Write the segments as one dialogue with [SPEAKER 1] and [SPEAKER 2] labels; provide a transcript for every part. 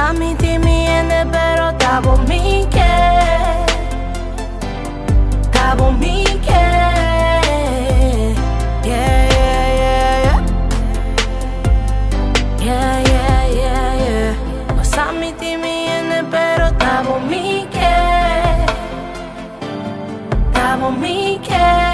[SPEAKER 1] Osami timiende pero tabo mike Tabo mike Yeah, yeah, yeah, yeah. Yeah, yeah, yeah, yeah. Osami timiende pero tabo mike Tabo mike Yeah,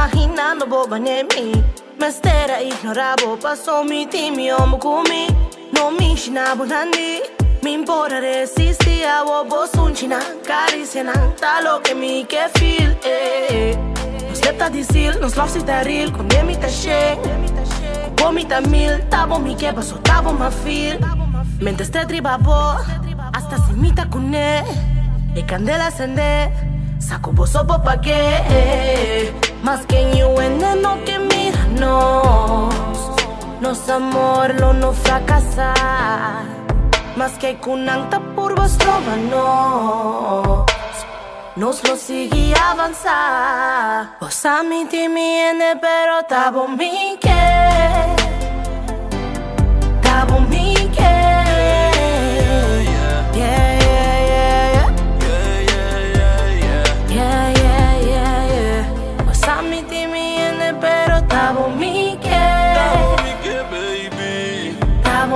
[SPEAKER 1] imaginando boba nemi Mestera ignorabo paso mi timi omukumi No mi shinabo nandi. Mi importa resistir a wo sunchina Cariciana talo que mi que feel eh. Nos lepta disil, nos love si taril Con mi ta sheng Kubo mi ta mil, tabo mi que paso tabo ma feel Mente este tribabo Hasta se mita kune E candela sende Saco boso pa que Más que you no que miranos Nos amor lo no fracasar Más que kunang por vuestro no Nos lo sigue avanzar. Vos a mí te miente pero tabo mi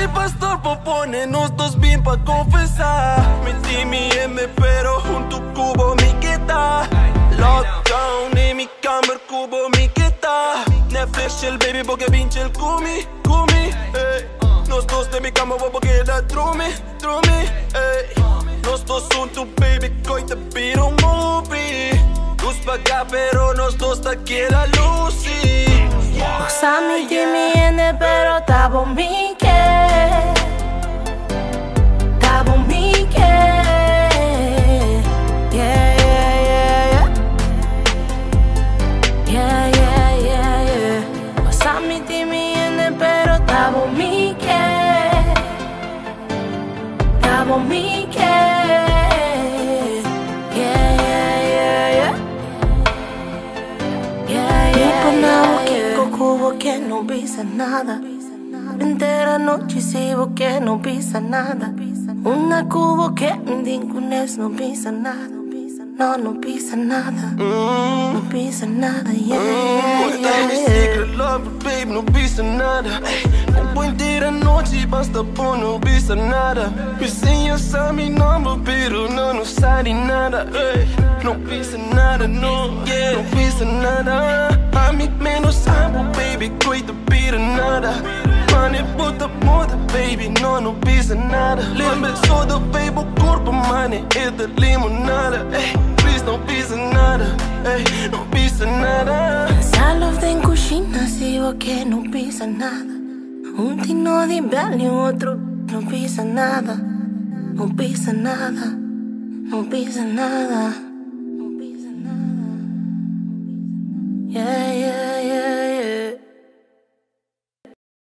[SPEAKER 2] E pastor popone nos dos bem pra confessar Mi time e me pero junto cubo mi quita Lockdown e mi camera cubo mi quita Netflix chill baby porque vince il kumi, kumi eh. Nos dos de mi cama bobo que da trumi eh. Nos dos juntos baby coita pira un movie Luz paga pero nos dos ta queda Lucy
[SPEAKER 1] Vos a mí te miente, pero tabo mi que. Mi que. Yeah, yeah, yeah, yeah. Yeah, yeah, yeah, yeah. Cubo que no pisa nada. Entera noche sigo que no pisa nada. Una cubo que dingunes no pisa nada. No, no pisa nada. No pisa nada, yeah, yeah.
[SPEAKER 2] Secret love, babe, não pisa nada inteira noite basta por não pisa nada. Senha sabe number, pero não, não sabe nada. Não pisa nada, não, não pisa nada. A mim menos amo, baby, cuida, pira nada. Mane, puta moda, baby, não, não pisa nada. Lembra só do baby, corpo, mane, é da limonada. Please, não pisa nada, não pisa nada.
[SPEAKER 1] de sigo que no pisa nada. Un tino de inverno y otro no pisa nada. No pisa nada. No pisa nada.